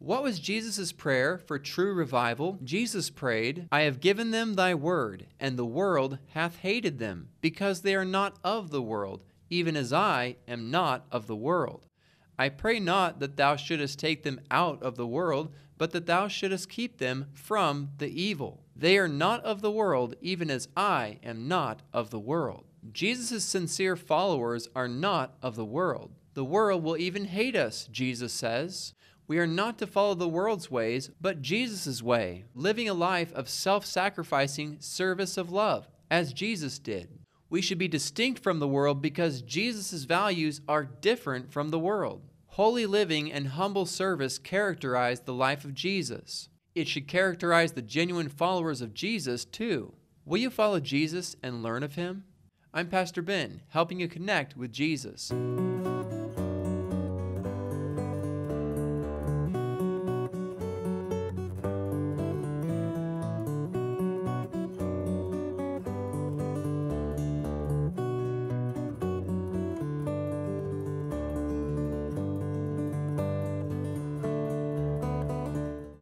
What was Jesus' prayer for true revival? Jesus prayed, I have given them thy word, and the world hath hated them, because they are not of the world, even as I am not of the world. I pray not that thou shouldest take them out of the world, but that thou shouldest keep them from the evil. They are not of the world, even as I am not of the world. Jesus' sincere followers are not of the world. The world will even hate us, Jesus says. We are not to follow the world's ways, but Jesus' way, living a life of self sacrificing service of love, as Jesus did. We should be distinct from the world because Jesus' values are different from the world. Holy living and humble service characterize the life of Jesus. It should characterize the genuine followers of Jesus too. Will you follow Jesus and learn of him? I'm Pastor Ben, helping you connect with Jesus.